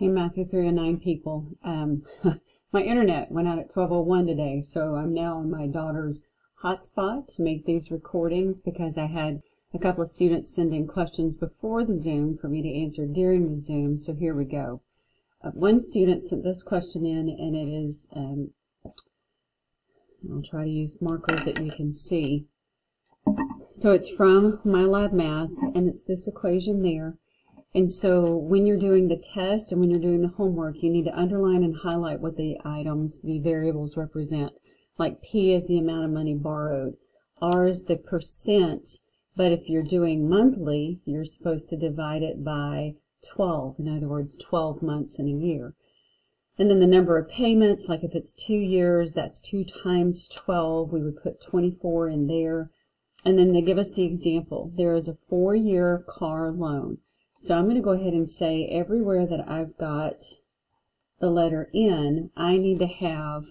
Hey, Math 0309 people. Um, my internet went out at 1201 today, so I'm now on my daughter's hotspot to make these recordings because I had a couple of students send in questions before the Zoom for me to answer during the Zoom, so here we go. Uh, one student sent this question in, and it is, um, I'll try to use markers that you can see. So it's from MyLab Math, and it's this equation there. And so when you're doing the test and when you're doing the homework, you need to underline and highlight what the items, the variables represent. Like P is the amount of money borrowed. R is the percent, but if you're doing monthly, you're supposed to divide it by 12. In other words, 12 months in a year. And then the number of payments, like if it's two years, that's 2 times 12. We would put 24 in there. And then they give us the example. There is a four-year car loan. So I'm going to go ahead and say everywhere that I've got the letter N, I need to have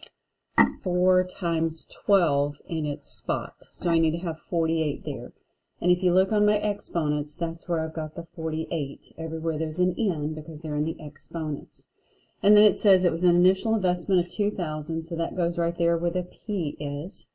4 times 12 in its spot. So I need to have 48 there. And if you look on my exponents, that's where I've got the 48. Everywhere there's an N because they're in the exponents. And then it says it was an initial investment of 2000 so that goes right there where the P is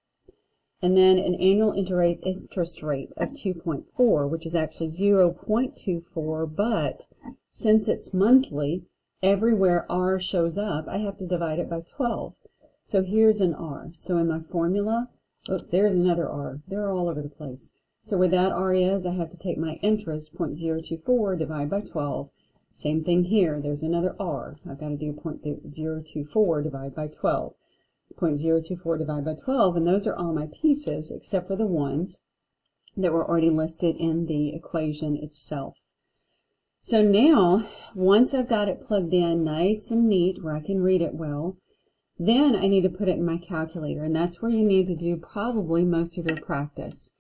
and then an annual interest rate of 2.4, which is actually 0.24, but since it's monthly, everywhere R shows up, I have to divide it by 12. So here's an R. So in my formula, oops, there's another R. They're all over the place. So where that R is, I have to take my interest, 0.024, divide by 12. Same thing here. There's another R. I've got to do 0.024, divide by 12. 0.024 divided by 12, and those are all my pieces except for the ones that were already listed in the equation itself. So now, once I've got it plugged in nice and neat where I can read it well, then I need to put it in my calculator, and that's where you need to do probably most of your practice.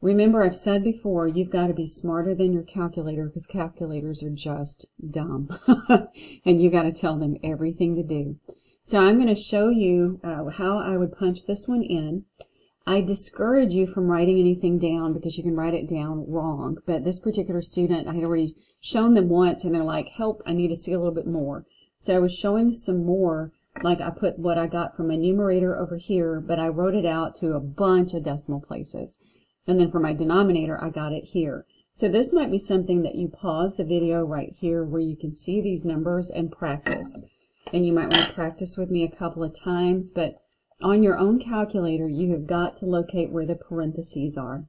Remember, I've said before, you've got to be smarter than your calculator because calculators are just dumb. and you got to tell them everything to do. So I'm going to show you uh, how I would punch this one in. I discourage you from writing anything down because you can write it down wrong. But this particular student, I had already shown them once and they're like, help, I need to see a little bit more. So I was showing some more, like I put what I got from my numerator over here, but I wrote it out to a bunch of decimal places. And then for my denominator, I got it here. So this might be something that you pause the video right here where you can see these numbers and practice and you might want to practice with me a couple of times, but on your own calculator, you have got to locate where the parentheses are.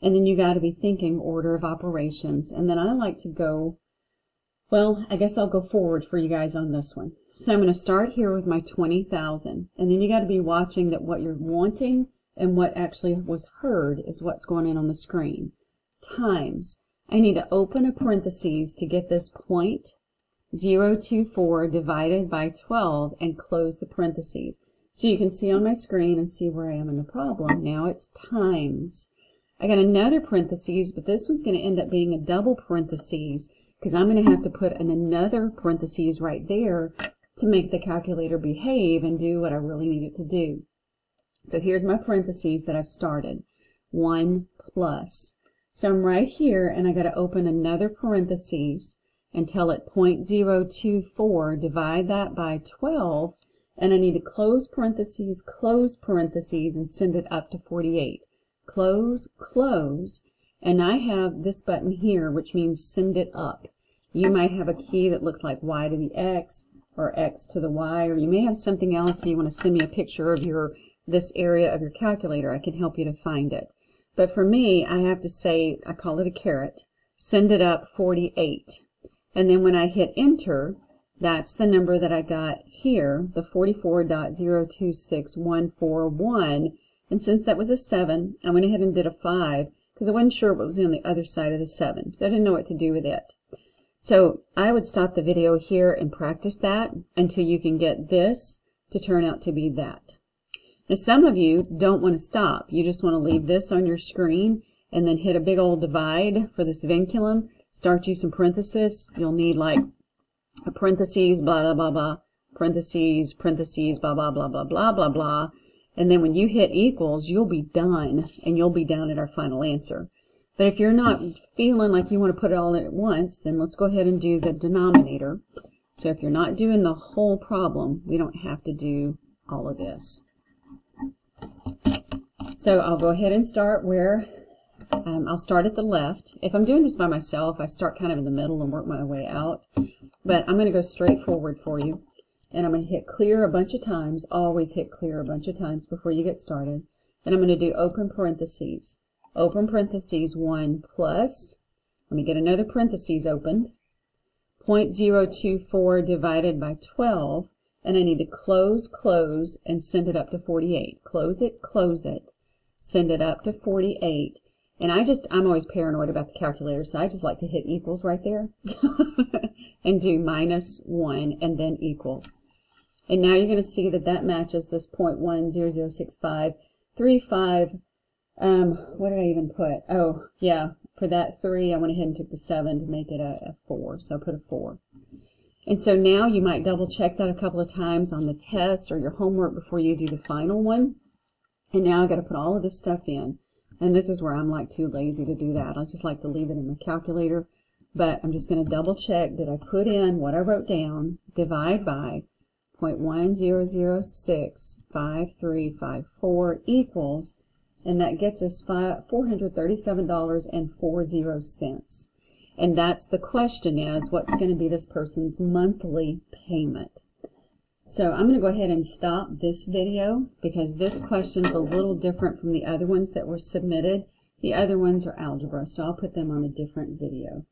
And then you got to be thinking order of operations. And then I like to go, well, I guess I'll go forward for you guys on this one. So I'm going to start here with my 20,000. And then you got to be watching that what you're wanting and what actually was heard is what's going in on the screen. Times. I need to open a parentheses to get this point 024 divided by 12 and close the parentheses. So you can see on my screen and see where I am in the problem. Now it's times. I got another parentheses, but this one's going to end up being a double parentheses because I'm going to have to put another parentheses right there to make the calculator behave and do what I really need it to do. So here's my parentheses that I've started. 1 plus. So I'm right here and I got to open another parentheses until at 0.024, divide that by 12, and I need to close parentheses, close parentheses, and send it up to 48. Close, close, and I have this button here, which means send it up. You might have a key that looks like Y to the X, or X to the Y, or you may have something else if you want to send me a picture of your this area of your calculator. I can help you to find it. But for me, I have to say, I call it a caret, send it up 48. And then when I hit enter, that's the number that I got here, the 44.026141. And since that was a 7, I went ahead and did a 5 because I wasn't sure what was on the other side of the 7. So I didn't know what to do with it. So I would stop the video here and practice that until you can get this to turn out to be that. Now some of you don't want to stop. You just want to leave this on your screen and then hit a big old divide for this vinculum start you some parentheses. You'll need like a parentheses, blah, blah, blah, blah, parentheses, parentheses, blah, blah, blah, blah, blah, blah, blah. And then when you hit equals, you'll be done and you'll be down at our final answer. But if you're not feeling like you want to put it all in at once, then let's go ahead and do the denominator. So if you're not doing the whole problem, we don't have to do all of this. So I'll go ahead and start where um, I'll start at the left. If I'm doing this by myself, I start kind of in the middle and work my way out. But I'm going to go straight forward for you. And I'm going to hit clear a bunch of times. Always hit clear a bunch of times before you get started. And I'm going to do open parentheses. Open parentheses 1 plus, let me get another parentheses opened, 0.024 divided by 12, and I need to close, close, and send it up to 48. Close it, close it, send it up to 48, and I just, I'm always paranoid about the calculator, so I just like to hit equals right there and do minus 1 and then equals. And now you're going to see that that matches this 0.1006535. Um, what did I even put? Oh, yeah, for that 3, I went ahead and took the 7 to make it a, a 4, so I put a 4. And so now you might double check that a couple of times on the test or your homework before you do the final one. And now I've got to put all of this stuff in. And this is where I'm like too lazy to do that. I just like to leave it in my calculator. But I'm just going to double check. Did I put in what I wrote down? Divide by 0.100653554 equals, and that gets us $437.40. And that's the question is, what's going to be this person's monthly payment? So I'm going to go ahead and stop this video because this question's a little different from the other ones that were submitted. The other ones are algebra, so I'll put them on a different video.